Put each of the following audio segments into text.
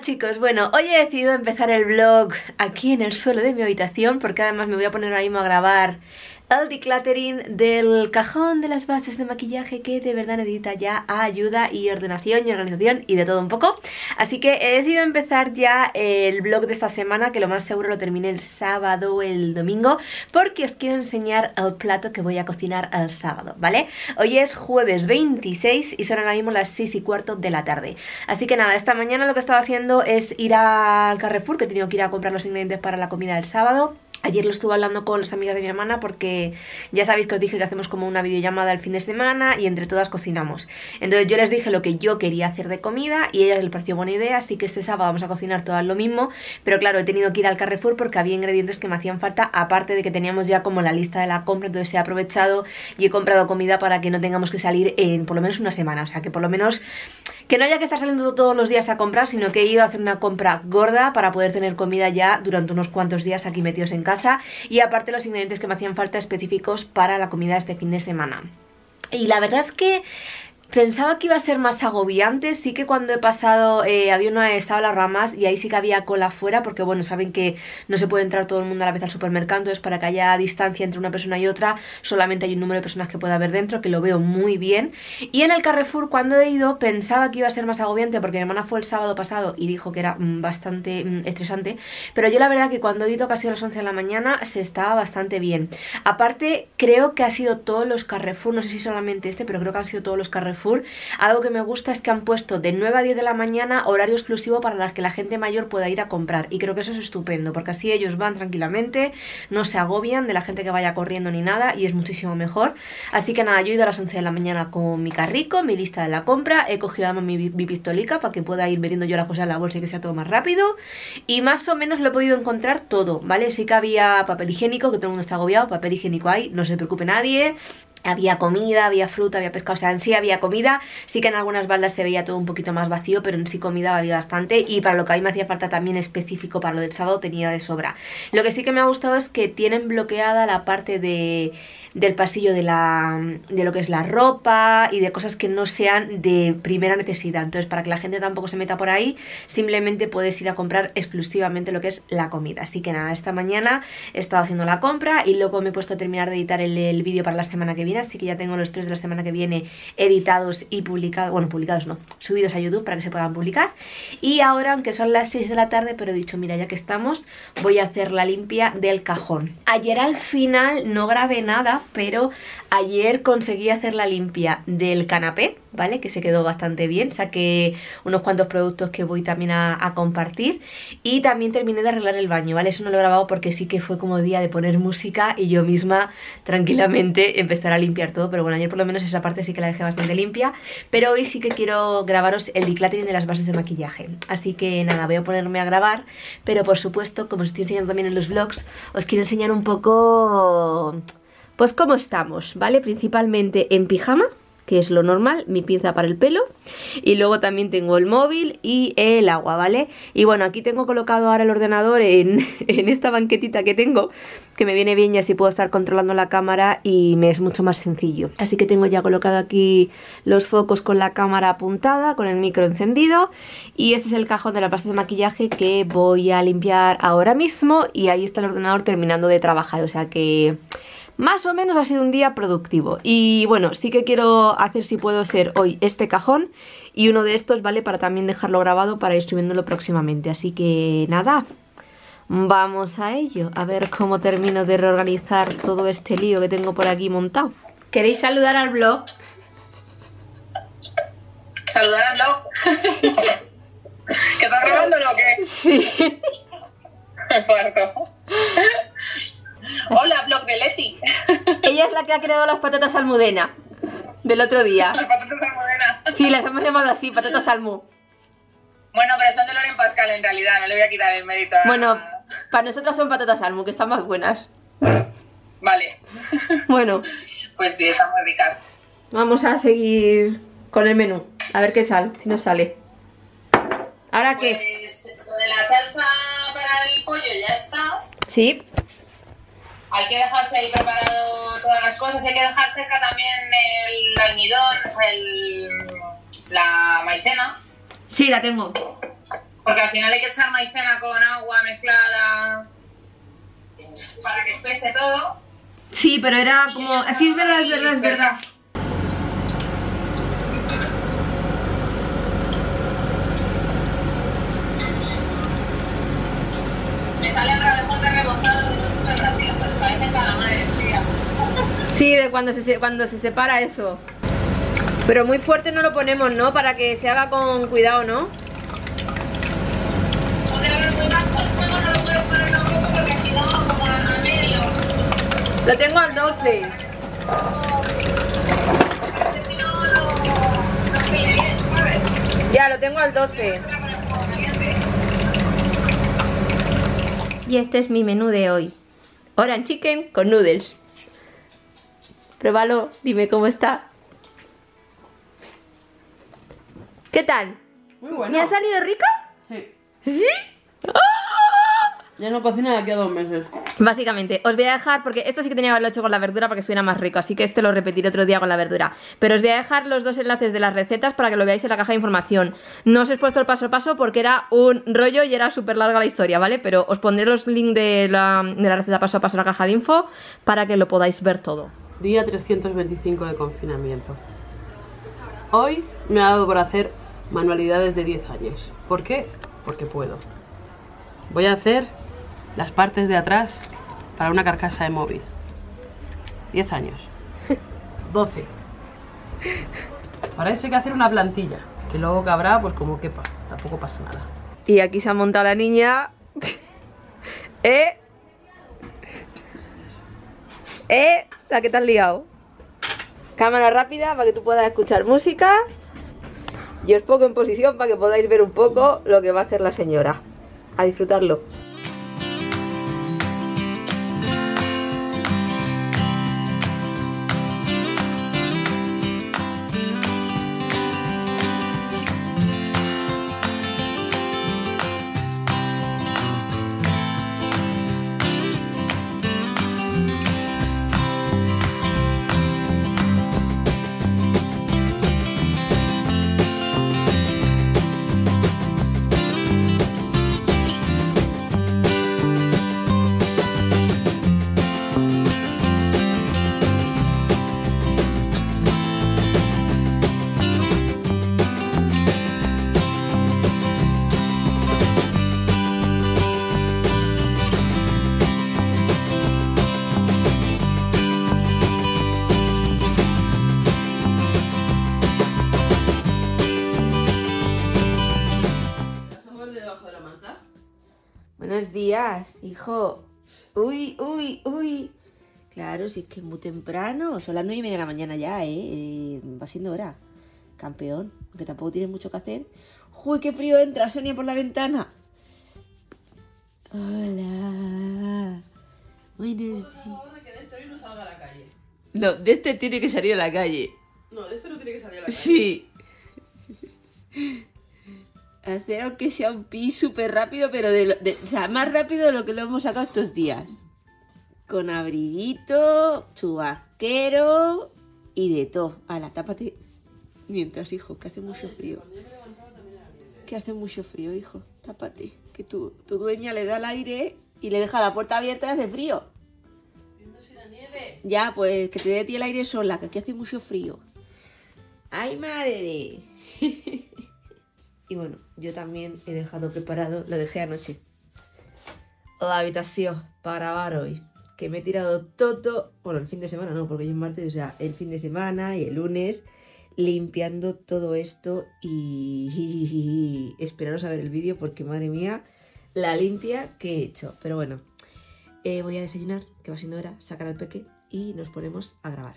Chicos, bueno, hoy he decidido empezar el vlog aquí en el suelo de mi habitación porque además me voy a poner ahora mismo a grabar el decluttering del cajón de las bases de maquillaje que de verdad necesita ya ayuda y ordenación y organización y de todo un poco. Así que he decidido empezar ya el vlog de esta semana, que lo más seguro lo termine el sábado o el domingo, porque os quiero enseñar el plato que voy a cocinar el sábado, ¿vale? Hoy es jueves 26 y son ahora mismo las 6 y cuarto de la tarde. Así que nada, esta mañana lo que estaba haciendo es ir al Carrefour, que he tenido que ir a comprar los ingredientes para la comida del sábado Ayer lo estuve hablando con las amigas de mi hermana porque ya sabéis que os dije que hacemos como una videollamada el fin de semana y entre todas cocinamos. Entonces yo les dije lo que yo quería hacer de comida y a ellas les pareció buena idea, así que este sábado vamos a cocinar todas lo mismo. Pero claro, he tenido que ir al Carrefour porque había ingredientes que me hacían falta, aparte de que teníamos ya como la lista de la compra, entonces he aprovechado y he comprado comida para que no tengamos que salir en por lo menos una semana. O sea que por lo menos que no haya que estar saliendo todos los días a comprar, sino que he ido a hacer una compra gorda para poder tener comida ya durante unos cuantos días aquí metidos en casa y aparte los ingredientes que me hacían falta específicos para la comida este fin de semana. Y la verdad es que Pensaba que iba a ser más agobiante, sí que cuando he pasado eh, había una estado las ramas y ahí sí que había cola fuera porque bueno, saben que no se puede entrar todo el mundo a la vez al supermercado, entonces para que haya distancia entre una persona y otra solamente hay un número de personas que puede haber dentro, que lo veo muy bien. Y en el Carrefour cuando he ido pensaba que iba a ser más agobiante porque mi hermana fue el sábado pasado y dijo que era mm, bastante mm, estresante, pero yo la verdad que cuando he ido casi a las 11 de la mañana se estaba bastante bien. Aparte creo que ha sido todos los Carrefour, no sé si solamente este, pero creo que han sido todos los Carrefour algo que me gusta es que han puesto de 9 a 10 de la mañana horario exclusivo para las que la gente mayor pueda ir a comprar. Y creo que eso es estupendo, porque así ellos van tranquilamente, no se agobian de la gente que vaya corriendo ni nada y es muchísimo mejor. Así que nada, yo he ido a las 11 de la mañana con mi carrico, mi lista de la compra, he cogido además mi, mi pistolica para que pueda ir metiendo yo la cosa en la bolsa y que sea todo más rápido. Y más o menos lo he podido encontrar todo, ¿vale? Sí que había papel higiénico, que todo el mundo está agobiado, papel higiénico hay, no se preocupe nadie había comida, había fruta, había pescado, o sea, en sí había comida, sí que en algunas baldas se veía todo un poquito más vacío, pero en sí comida había bastante y para lo que a mí me hacía falta también específico para lo del sábado tenía de sobra. Lo que sí que me ha gustado es que tienen bloqueada la parte de del pasillo de, la, de lo que es la ropa y de cosas que no sean de primera necesidad. Entonces, para que la gente tampoco se meta por ahí, simplemente puedes ir a comprar exclusivamente lo que es la comida. Así que nada, esta mañana he estado haciendo la compra y luego me he puesto a terminar de editar el, el vídeo para la semana que viene, así que ya tengo los tres de la semana que viene editados y publicados, bueno, publicados no, subidos a YouTube para que se puedan publicar. Y ahora, aunque son las 6 de la tarde, pero he dicho, mira, ya que estamos, voy a hacer la limpia del cajón. Ayer al final no grabé nada pero ayer conseguí hacer la limpia del canapé, ¿vale? Que se quedó bastante bien, saqué unos cuantos productos que voy también a, compartir. Y también terminé de arreglar el baño, ¿vale? Eso no lo he grabado porque sí que fue como día de poner música y yo misma tranquilamente empezar a limpiar todo, pero bueno, ayer por lo menos esa parte sí que la dejé bastante limpia, pero hoy sí que quiero grabaros el decluttering de las bases de maquillaje, así que nada, voy a ponerme a grabar, pero por supuesto, como os estoy enseñando también en los vlogs, os quiero enseñar un poco pues cómo estamos, ¿vale? Principalmente en pijama, que es lo normal, mi pinza para el pelo. Y luego también tengo el móvil y el agua, ¿vale? Y bueno, aquí tengo colocado ahora el ordenador en, en, esta banquetita que tengo que me viene bien y así puedo estar controlando la cámara y me es mucho más sencillo. Así que tengo ya colocado aquí los focos con la cámara apuntada, con el micro encendido. Y este es el cajón de la pasta de maquillaje que voy a limpiar ahora mismo. Y ahí está el ordenador terminando de trabajar, o sea que más o menos ha sido un día productivo y bueno, sí que quiero hacer si puedo ser hoy este cajón y uno de estos, ¿vale? Para también dejarlo grabado para ir subiéndolo próximamente, así que nada, vamos a ello, a ver cómo termino de reorganizar todo este lío que tengo por aquí montado. ¿Queréis saludar al blog? ¿Saludar al blog? ¿Que estás grabando o qué? Sí. Muerto. Hola, blog de Leti. Ella es la que ha creado las patatas almudena del otro día. Las patatas almudena. Sí, las hemos llamado así, patatas almu. Bueno, pero son de Loren Pascal en realidad, no le voy a quitar el mérito. A... Bueno, para nosotras son patatas almu, que están más buenas. Vale. Bueno. Pues sí, están muy ricas. Vamos a seguir con el menú. A ver qué sal, si nos sale. ¿Ahora qué? Pues lo de la salsa para el pollo ya está. Sí hay que dejarse ahí preparado todas las cosas, hay que dejar cerca también el almidón, o sea, el, la maicena. Sí, la tengo. Porque al final hay que echar maicena con agua mezclada para que espese todo. Sí, pero era como... Así es verdad, es verdad, es verdad. Me sale el rabejón de rebozado, que son súper graciosos, parecen calamares, tía. Sí, de cuando se, cuando se separa eso. Pero muy fuerte no lo ponemos, ¿no? Para que se haga con cuidado, ¿no? Lo tengo al 12. Porque si no, no, no fríe bien, ¿sabes? Ya, lo tengo al 12. Siempre con el fuego caliente. Y este es mi menú de hoy. Orange chicken con noodles. Pruébalo, dime cómo está. ¿Qué tal? Muy bueno. ¿Me ha salido rico? Sí. ¿Sí? Ya no cocina de aquí a dos meses. Básicamente, os voy a dejar, porque esto sí que tenía que haberlo hecho con la verdura para que suena más rico, así que este lo repetiré otro día con la verdura. Pero os voy a dejar los dos enlaces de las recetas para que lo veáis en la caja de información. No os he puesto el paso a paso porque era un rollo y era súper larga la historia, ¿vale? Pero os pondré los links de la, de la receta paso a paso en la caja de info para que lo podáis ver todo. Día 325 de confinamiento. Hoy me ha dado por hacer manualidades de 10 años. ¿Por qué? Porque puedo. Voy a hacer las partes de atrás para una carcasa de móvil. 10 años. 12. Para eso hay que hacer una plantilla. Que luego cabrá, pues como quepa. Tampoco pasa nada. Y aquí se ha montado la niña. ¿Eh? ¿Eh? La que te has liado. Cámara rápida para que tú puedas escuchar música. Y os pongo en posición para que podáis ver un poco lo que va a hacer la señora. A disfrutarlo. Hijo. Uy, uy, uy. Claro, si es que es muy temprano. Son las nueve y media de la mañana ya, ¿eh? Eh, Va siendo hora. Campeón, que tampoco tienes mucho que hacer. ¡Uy, qué frío entra Sonia por la ventana! Hola. Buenos este. No, de este tiene que salir a la calle. No, de este no tiene que salir a la calle. Sí. Hacer aunque sea un pi súper rápido, pero de, o sea, más rápido de lo que lo hemos sacado estos días. Con abriguito, chubasquero y de todo. la tápate. Mientras, hijo, que hace mucho frío. Que hace mucho frío, hijo. Tápate. Que tu, tu dueña le da el aire y le deja la puerta abierta y hace frío. Ya, pues que te dé a ti el aire sola, que aquí hace mucho frío. ¡Ay, madre! y bueno, yo también he dejado preparado, lo dejé anoche, la habitación para grabar hoy. Que me he tirado todo, bueno, el fin de semana no, porque hoy es martes, o sea, el fin de semana y el lunes limpiando todo esto y, esperaros a ver el vídeo porque madre mía, la limpia que he hecho. Pero bueno, eh, voy a desayunar, que va siendo hora, sacar al peque y nos ponemos a grabar.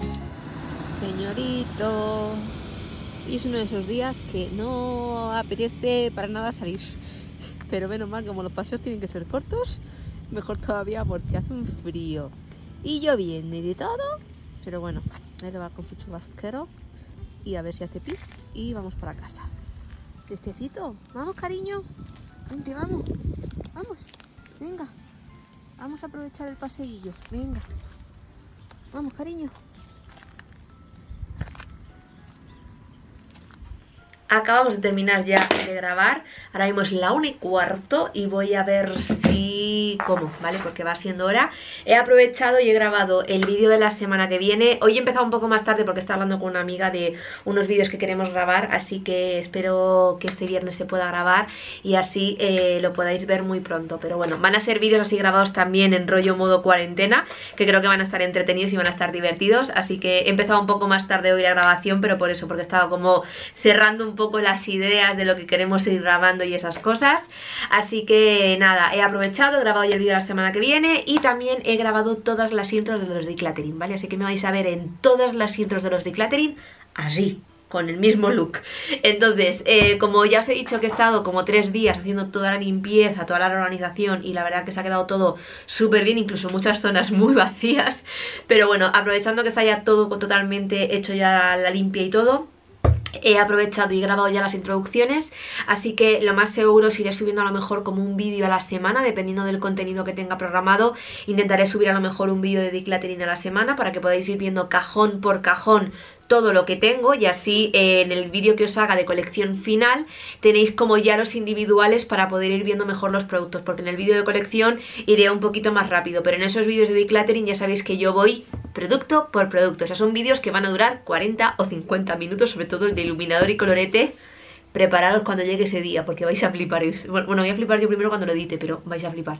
Y es uno de esos días que no apetece para nada salir. Pero menos mal, como los paseos tienen que ser cortos, mejor todavía porque hace un frío. Y lloviendo y de todo. Pero bueno, él va con su chubasquero y a ver si hace pis y vamos para casa. Testecito, vamos cariño, vente, vamos, vamos, venga, vamos a aprovechar el paseillo, venga, vamos cariño. Acabamos de terminar ya de grabar, ahora mismo la 1 y cuarto y voy a ver si... cómo, ¿vale? Porque va siendo hora. He aprovechado y he grabado el vídeo de la semana que viene. Hoy he empezado un poco más tarde porque estaba hablando con una amiga de unos vídeos que queremos grabar, así que espero que este viernes se pueda grabar y así eh, lo podáis ver muy pronto. Pero bueno, van a ser vídeos así grabados también en rollo modo cuarentena, que creo que van a estar entretenidos y van a estar divertidos, así que he empezado un poco más tarde hoy la grabación, pero por eso, porque estaba como cerrando un poco poco las ideas de lo que queremos ir grabando y esas cosas Así que nada, he aprovechado, he grabado ya el vídeo la semana que viene Y también he grabado todas las intros de los decluttering, ¿vale? Así que me vais a ver en todas las intros de los decluttering así con el mismo look Entonces, eh, como ya os he dicho que he estado como tres días haciendo toda la limpieza, toda la organización Y la verdad que se ha quedado todo súper bien, incluso muchas zonas muy vacías Pero bueno, aprovechando que está ya todo totalmente hecho ya la limpia y todo He aprovechado y grabado ya las introducciones, así que lo más seguro es iré subiendo a lo mejor como un vídeo a la semana, dependiendo del contenido que tenga programado. Intentaré subir a lo mejor un vídeo de decluttering a la semana para que podáis ir viendo cajón por cajón todo lo que tengo y así eh, en el vídeo que os haga de colección final tenéis como ya los individuales para poder ir viendo mejor los productos porque en el vídeo de colección iré un poquito más rápido pero en esos vídeos de decluttering ya sabéis que yo voy producto por producto, o sea son vídeos que van a durar 40 o 50 minutos sobre todo el de iluminador y colorete prepararos cuando llegue ese día, porque vais a flipar. Bueno, voy a flipar yo primero cuando lo edite, pero vais a flipar.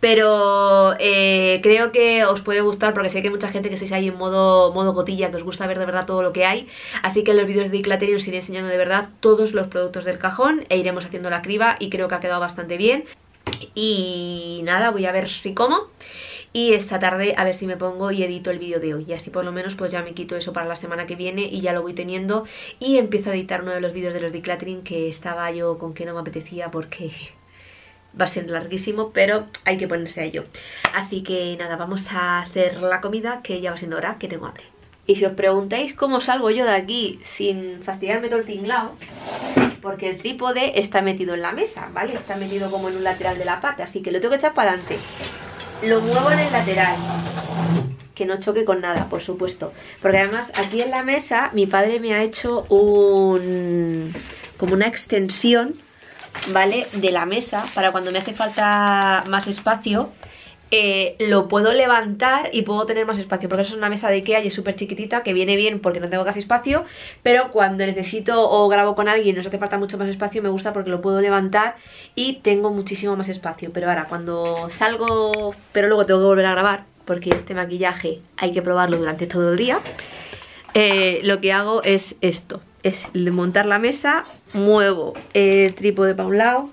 Pero eh, creo que os puede gustar, porque sé que hay mucha gente que estáis ahí en modo, modo gotilla, que os gusta ver de verdad todo lo que hay. Así que en los vídeos de decluttering os iré enseñando de verdad todos los productos del cajón e iremos haciendo la criba y creo que ha quedado bastante bien. Y nada, voy a ver si como y esta tarde a ver si me pongo y edito el vídeo de hoy y así por lo menos pues ya me quito eso para la semana que viene y ya lo voy teniendo y empiezo a editar uno de los vídeos de los decluttering que estaba yo con que no me apetecía porque va a ser larguísimo, pero hay que ponerse a ello. Así que nada, vamos a hacer la comida, que ya va siendo hora, que tengo hambre. Y si os preguntáis cómo salgo yo de aquí sin fastidiarme todo el tinglao, porque el trípode está metido en la mesa, ¿vale? Está metido como en un lateral de la pata, así que lo tengo que echar para adelante lo muevo en el lateral que no choque con nada, por supuesto porque además aquí en la mesa mi padre me ha hecho un como una extensión ¿vale? de la mesa para cuando me hace falta más espacio eh, lo puedo levantar y puedo tener más espacio porque eso es una mesa de Ikea y es súper chiquitita que viene bien porque no tengo casi espacio pero cuando necesito o grabo con alguien nos hace falta mucho más espacio me gusta porque lo puedo levantar y tengo muchísimo más espacio. Pero ahora cuando salgo pero luego tengo que volver a grabar porque este maquillaje hay que probarlo durante todo el día eh, lo que hago es esto es montar la mesa muevo el trípode para un lado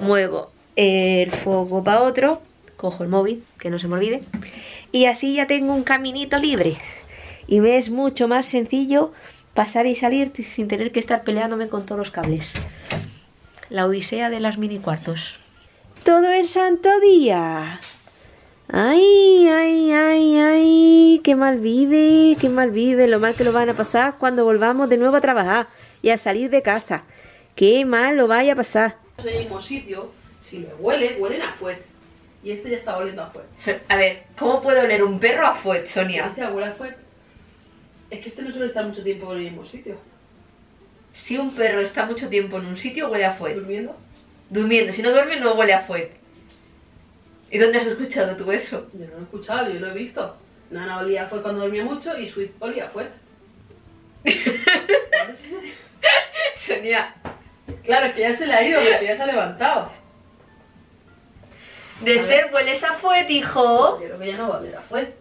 muevo el foco para otro cojo el móvil, que no se me olvide, y así ya tengo un caminito libre. Y me es mucho más sencillo pasar y salir sin tener que estar peleándome con todos los cables. La odisea de las mini cuartos. Todo el santo día. Ay, ay, ay, ay, qué mal vive, qué mal vive, lo mal que lo van a pasar cuando volvamos de nuevo a trabajar y a salir de casa. Qué mal lo vaya a pasar. En el mismo sitio, si me huele, huelen a fuerte. Y este ya está oliendo a fuet. A ver, ¿cómo puede oler un perro a fuet, Sonia? Este huele a fuet. Es que este no suele estar mucho tiempo en el mismo sitio. Si un perro está mucho tiempo en un sitio, huele a fuet. ¿Durmiendo? Durmiendo. Si no duerme, no huele a fuet. ¿Y dónde has escuchado tú eso? Yo no lo he escuchado, yo lo he visto. Nana olía a fuet cuando dormía mucho y Sweet olía a fuet. Sonia. Claro, es que ya se le ha ido, que ya se ha levantado. Desde hueles a fuet, hijo. Yo creo que ya no va a a fuet.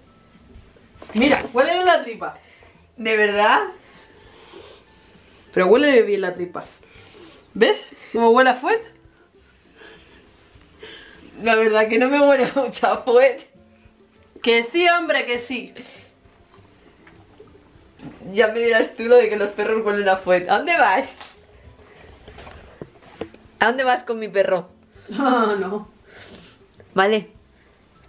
Mira, huele la tripa. ¿De verdad? Pero huele bien la tripa. ¿Ves cómo huele a fuet? La verdad que no me huele mucho a fuet. Que sí, hombre, que sí. Ya me dirás tú lo de que los perros huelen a fuet. ¿A dónde vas? ¿A dónde vas con mi perro? No, no. Vale.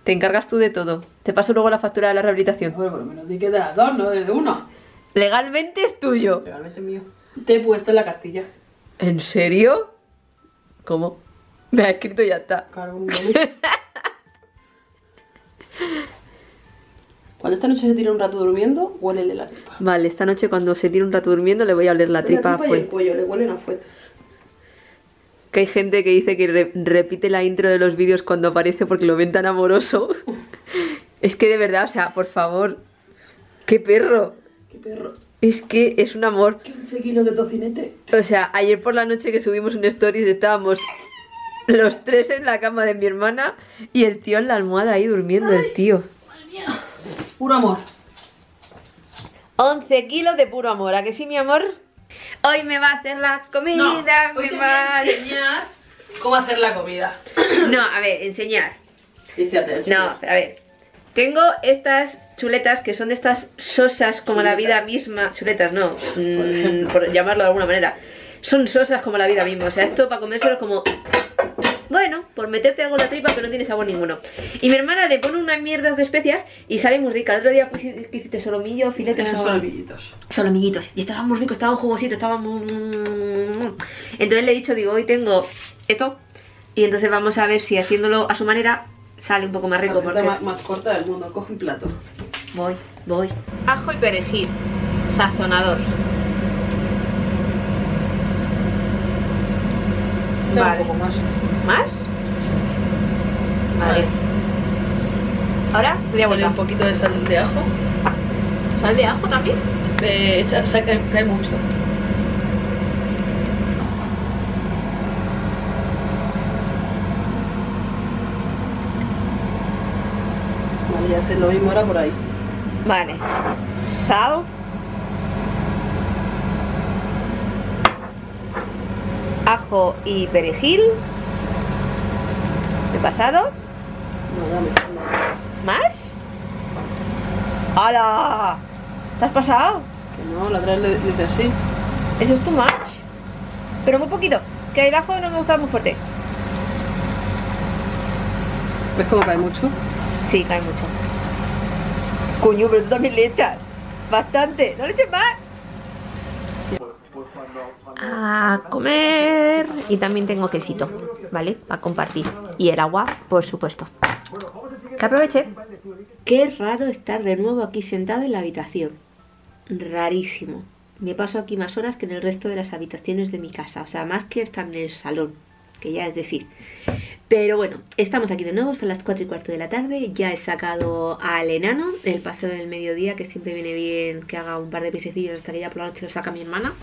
Te encargas tú de todo. Te paso luego la factura de la rehabilitación. Bueno, por lo menos di que de las dos, no de uno. Legalmente es tuyo. Realmente mío. Te he puesto en la cartilla. ¿En serio? ¿Cómo? Me ha escrito y ya está. Claro. Cuando esta noche se tira un rato durmiendo, huélele la tripa. Vale, esta noche cuando se tire un rato durmiendo le voy a oler la tripa, y el cuello, le huelen a fuet. Que hay gente que dice que re- repite la intro de los vídeos cuando aparece porque lo ven tan amoroso. es que de verdad, o sea, por favor. ¡Qué perro! Qué perro. Es que es un amor. 15 kilos de tocinete. O sea, ayer por la noche que subimos un stories estábamos los tres en la cama de mi hermana y el tío en la almohada ahí durmiendo, el tío. Puro amor. 11 kilos de puro amor, ¿a que sí, mi amor? Hoy me va a hacer la comida, No, te voy a enseñar cómo hacer la comida. No, a ver, enseñar. Dice No, pero a ver. Tengo estas chuletas que son de estas sosas como la vida misma. Chuletas, no. mm, Por, llamarlo de alguna manera. Son sosas como la vida misma. O sea, esto para comérselo es como. Bueno, por meterte algo en la tripa, pero no tiene sabor ninguno. Y mi hermana le pone unas mierdas de especias y sale muy rica. El otro día pusiste, ¿qué hiciste solomillo, filetes o- solomillitos. solomillitos. Y estaban muy ricos, estaban jugositos, estaban muy... Entonces le he dicho, digo, hoy tengo esto. Y entonces vamos a ver si haciéndolo a su manera sale un poco más rico. La Porque más, más corta del mundo. Coge un plato. Voy, voy. Ajo y perejil. Sazonador. Vale. Un poco más. ¿Más? Vale. Ahora voy a volver. un poquito de sal de ajo. ¿Sal de ajo también? Eh, echa, cae mucho. Vale, ya haces lo mismo ahora por ahí. Vale. Sal. Ajo y perejil. ¿He pasado? No, dame. no. ¿Más? ¡Hala! ¿Te has pasado? Que no, la otra vez dice así. Eso es too much. Pero muy poquito. Que el ajo no me gusta muy fuerte. ¿Ves cómo cae mucho? Sí, cae mucho. Coño, pero tú también le echas. Bastante. No le eches más. A comer. Y también tengo quesito, ¿vale? Para compartir. Y el agua, por supuesto. Que aproveche. Qué raro estar de nuevo aquí sentado en la habitación. Rarísimo. Me paso aquí más horas que en el resto de las habitaciones de mi casa. O sea, más que estar en el salón. Que ya es decir. Pero bueno, estamos aquí de nuevo, son las 4 y cuarto de la tarde. Ya he sacado al enano el paseo del mediodía, que siempre viene bien que haga un par de pisecillos hasta que ya por la noche lo saca mi hermana.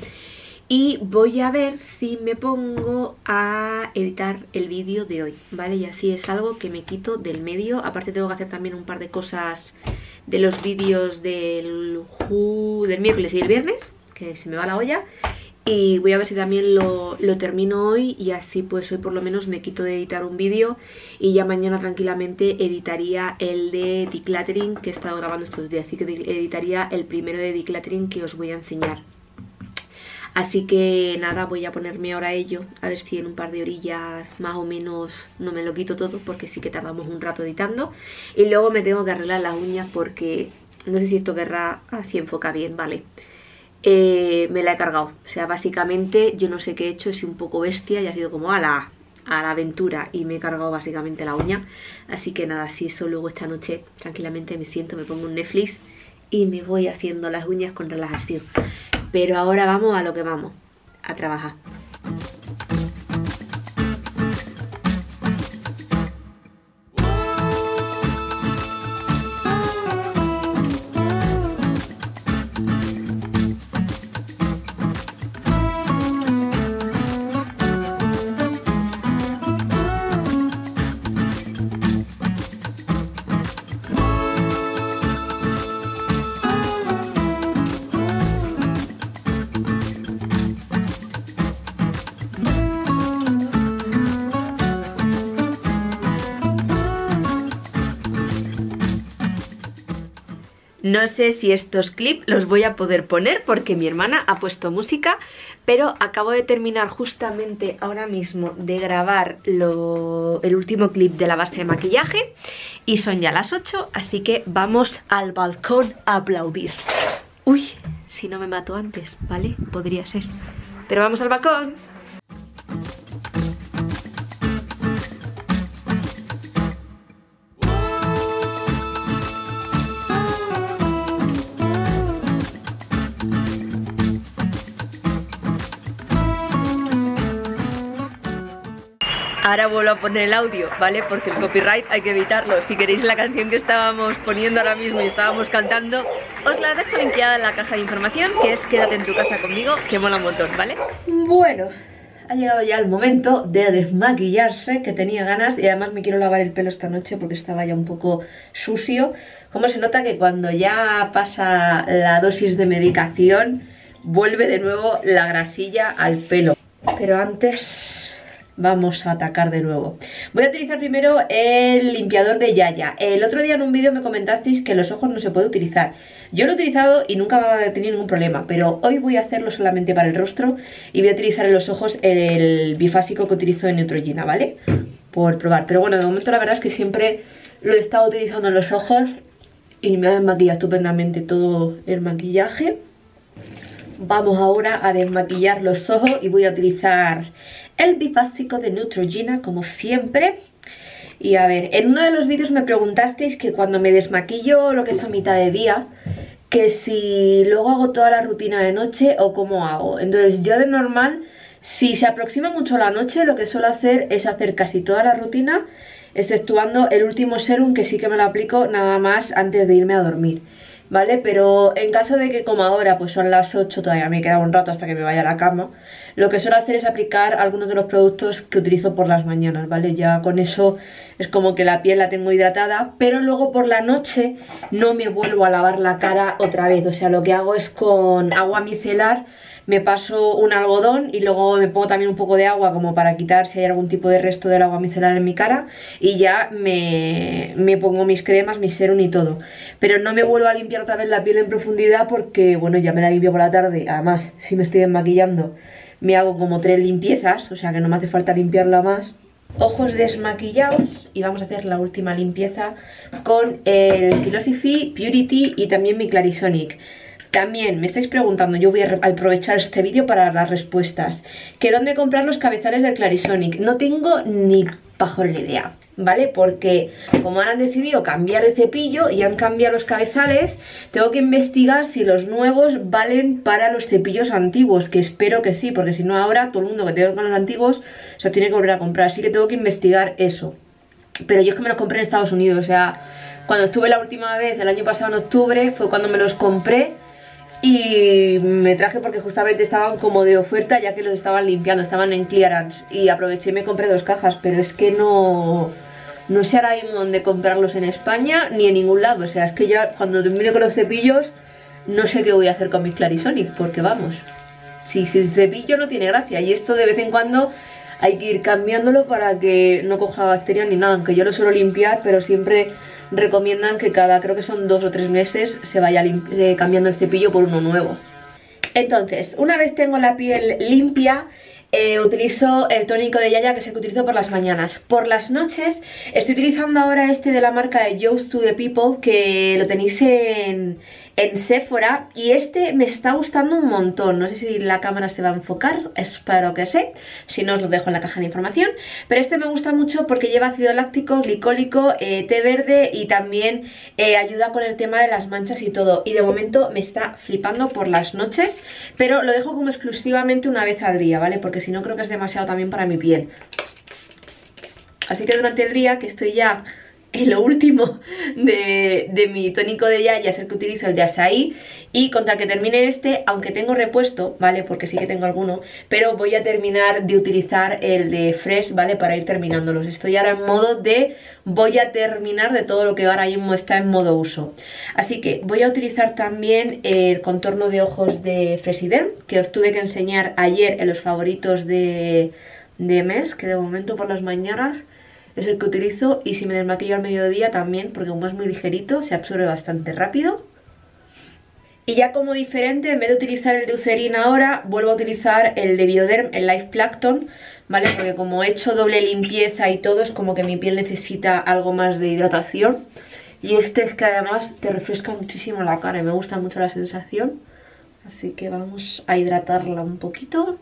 Y voy a ver si me pongo a editar el vídeo de hoy, ¿vale? Y así es algo que me quito del medio. Aparte tengo que hacer también un par de cosas de los vídeos del, del miércoles y el viernes, que se me va la olla. Y voy a ver si también lo, lo termino hoy y así pues hoy por lo menos me quito de editar un vídeo y ya mañana tranquilamente editaría el de decluttering que he estado grabando estos días. Así que editaría el primero de decluttering que os voy a enseñar. Así que nada, voy a ponerme ahora a ello, a ver si en un par de orillas más o menos no me lo quito todo, porque sí que tardamos un rato editando. Y luego me tengo que arreglar las uñas porque no sé si esto querrá... Así enfoca bien, vale. Eh, me la he cargado. O sea, básicamente yo no sé qué he hecho, he sido un poco bestia y ha sido como a la, a la aventura y me he cargado básicamente la uña. Así que nada, si eso luego esta noche tranquilamente me siento, me pongo un Netflix y me voy haciendo las uñas con relajación. Pero ahora vamos a lo que vamos, a trabajar. No sé si estos clips los voy a poder poner porque mi hermana ha puesto música, pero acabo de terminar justamente ahora mismo de grabar el último clip de la base de maquillaje y son ya las 8, así que vamos al balcón a aplaudir. Uy, si no me mato antes, ¿vale? Podría ser. Pero vamos al balcón. Ahora vuelvo a poner el audio, ¿vale? Porque el copyright hay que evitarlo. Si queréis la canción que estábamos poniendo ahora mismo y estábamos cantando, os la dejo linkeada en la caja de información, que es Quédate en tu casa conmigo, que mola un montón, ¿vale? Bueno, ha llegado ya el momento de desmaquillarse, que tenía ganas y además me quiero lavar el pelo esta noche porque estaba ya un poco sucio. Como se nota que cuando ya pasa la dosis de medicación, vuelve de nuevo la grasilla al pelo. Pero antes vamos a atacar de nuevo. Voy a utilizar primero el limpiador de Yaya. El otro día en un vídeo me comentasteis que los ojos no se puede utilizar. Yo lo he utilizado y nunca va a tener ningún problema, pero hoy voy a hacerlo solamente para el rostro y voy a utilizar en los ojos el bifásico que utilizo en Neutrogena, ¿vale? Por probar. Pero bueno, de momento la verdad es que siempre lo he estado utilizando en los ojos y me ha desmaquillado estupendamente todo el maquillaje. Vamos ahora a desmaquillar los ojos y voy a utilizar el bifásico de Neutrogena como siempre. Y a ver, en uno de los vídeos me preguntasteis que cuando me desmaquillo lo que es a mitad de día, que si luego hago toda la rutina de noche o cómo hago. Entonces yo de normal, si se aproxima mucho la noche, lo que suelo hacer es hacer casi toda la rutina, exceptuando el último serum que sí que me lo aplico nada más antes de irme a dormir. ¿Vale? Pero en caso de que como ahora pues son las 8, todavía me queda un rato hasta que me vaya a la cama, lo que suelo hacer es aplicar algunos de los productos que utilizo por las mañanas, ¿vale? Ya con eso es como que la piel la tengo hidratada, pero luego por la noche no me vuelvo a lavar la cara otra vez, o sea, lo que hago es con agua micelar me paso un algodón y luego me pongo también un poco de agua como para quitar si hay algún tipo de resto del agua micelar en mi cara y ya me, me pongo mis cremas, mi serum y todo. Pero no me vuelvo a limpiar otra vez la piel en profundidad porque, bueno, ya me la limpio por la tarde. Además, si me estoy desmaquillando, me hago como tres limpiezas, o sea que no me hace falta limpiarla más ojos desmaquillados y vamos a hacer la última limpieza con el Philosophy, Purity y también mi Clarisonic. También me estáis preguntando, yo voy a aprovechar este vídeo para las respuestas. ¿Que dónde comprar los cabezales del Clarisonic? No tengo ni bajo la idea, ¿vale? Porque como han decidido cambiar de cepillo y han cambiado los cabezales, tengo que investigar si los nuevos valen para los cepillos antiguos, que espero que sí, porque si no ahora todo el mundo que tenga con los antiguos se tiene que volver a comprar, así que tengo que investigar eso. Pero yo es que me los compré en Estados Unidos, o sea, cuando estuve la última vez, el año pasado en octubre, fue cuando me los compré y me traje porque justamente estaban como de oferta ya que los estaban limpiando, estaban en clearance. Y aproveché y me compré dos cajas, pero es que no, no sé ahora mismo dónde comprarlos en España ni en ningún lado, o sea, es que ya cuando termine con los cepillos no sé qué voy a hacer con mis Clarisonic, porque vamos, si, si el cepillo no tiene gracia. Y esto de vez en cuando hay que ir cambiándolo para que no coja bacterias ni nada, aunque yo lo suelo limpiar, pero siempre recomiendan que cada, creo que son dos o tres meses, se vaya eh, cambiando el cepillo por uno nuevo. Entonces, una vez tengo la piel limpia, eh, utilizo el tónico de Yaya que es el que utilizo por las mañanas. Por las noches estoy utilizando ahora este de la marca de to the People que lo tenéis en, en Sephora y este me está gustando un montón, no sé si la cámara se va a enfocar, espero que sí, si no os lo dejo en la caja de información, pero este me gusta mucho porque lleva ácido láctico, glicólico, eh, té verde y también eh, ayuda con el tema de las manchas y todo y de momento me está flipando por las noches, pero lo dejo como exclusivamente una vez al día, ¿vale? Porque si no creo que es demasiado también para mi piel. Así que durante el día que estoy ya en lo último de, mi tónico de Yaya es el que utilizo, el de Asahi y con tal que termine este, aunque tengo repuesto, ¿vale? Porque sí que tengo alguno, pero voy a terminar de utilizar el de Fresh, ¿vale? Para ir terminándolos. Estoy ahora en modo de voy a terminar de todo lo que ahora mismo está en modo uso. Así que voy a utilizar también el contorno de ojos de Fresiden, que os tuve que enseñar ayer en los favoritos de, de mes, que de momento por las mañanas es el que utilizo y si me desmaquillo al mediodía también porque como es muy ligerito se absorbe bastante rápido Y ya como diferente, en vez de utilizar el de Eucerin ahora, vuelvo a utilizar el de Bioderm, el Life Plankton, ¿vale? Porque como he hecho doble limpieza y todo, es como que mi piel necesita algo más de hidratación. Y este es que además te refresca muchísimo la cara y me gusta mucho la sensación. Así que vamos a hidratarla un poquito.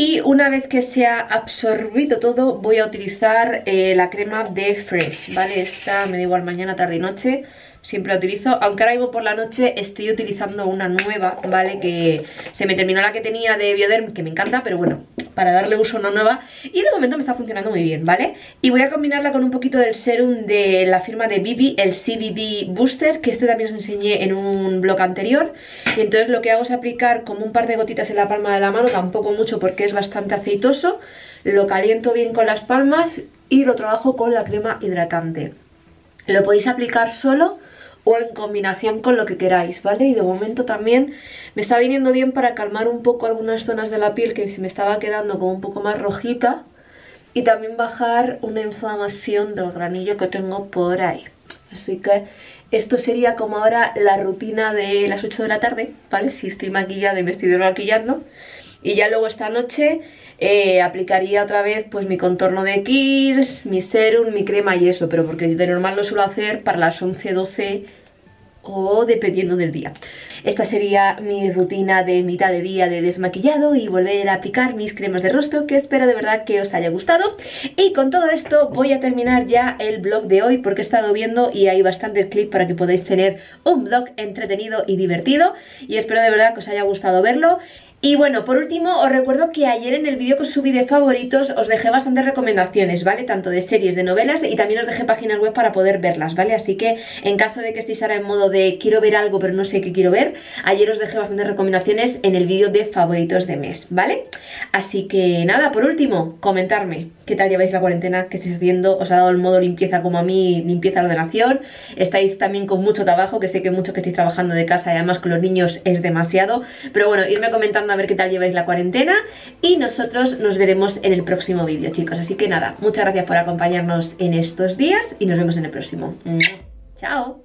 Y una vez que se ha absorbido todo, voy a utilizar eh, la crema de Fresh, ¿vale? Esta me da igual mañana, tarde y noche siempre la utilizo, aunque ahora mismo por la noche estoy utilizando una nueva, ¿vale? Que se me terminó la que tenía de Bioderm, que me encanta, pero bueno, para darle uso a una nueva y de momento me está funcionando muy bien, ¿vale? Y voy a combinarla con un poquito del serum de la firma de Bibi, el CBD Booster, que este también os enseñé en un blog anterior y entonces lo que hago es aplicar como un par de gotitas en la palma de la mano, tampoco mucho porque es bastante aceitoso, lo caliento bien con las palmas y lo trabajo con la crema hidratante. Lo podéis aplicar solo o en combinación con lo que queráis, ¿vale? Y de momento también me está viniendo bien para calmar un poco algunas zonas de la piel que se me estaba quedando como un poco más rojita y también bajar una inflamación del granillo que tengo por ahí. Así que esto sería como ahora la rutina de las 8 de la tarde, ¿vale? Si estoy maquillada y me estoy maquillando. Y ya luego esta noche eh, aplicaría otra vez pues mi contorno de Kills, mi serum, mi crema y eso, pero porque de normal lo suelo hacer para las 11, 12 o dependiendo del día. Esta sería mi rutina de mitad de día de desmaquillado y volver a aplicar mis cremas de rostro que espero de verdad que os haya gustado. Y con todo esto voy a terminar ya el vlog de hoy porque he estado viendo y hay bastantes clips para que podáis tener un vlog entretenido y divertido y espero de verdad que os haya gustado verlo. Y bueno, por último os recuerdo que ayer en el vídeo que os subí de favoritos os dejé bastantes recomendaciones, ¿vale? Tanto de series, de novelas y también os dejé páginas web para poder verlas, ¿vale? Así que en caso de que estéis ahora en modo de quiero ver algo pero no sé qué quiero ver, ayer os dejé bastantes recomendaciones en el vídeo de favoritos de mes, ¿vale? Así que nada, por último, comentarme qué tal lleváis la cuarentena, qué estáis haciendo, os ha dado el modo limpieza como a mí, limpieza ordenación, estáis también con mucho trabajo, que sé que muchos que estáis trabajando de casa y además con los niños es demasiado, pero bueno, irme comentando a ver qué tal lleváis la cuarentena y nosotros nos veremos en el próximo vídeo, chicos. Así que nada, muchas gracias por acompañarnos en estos días y nos vemos en el próximo. ¡Chao!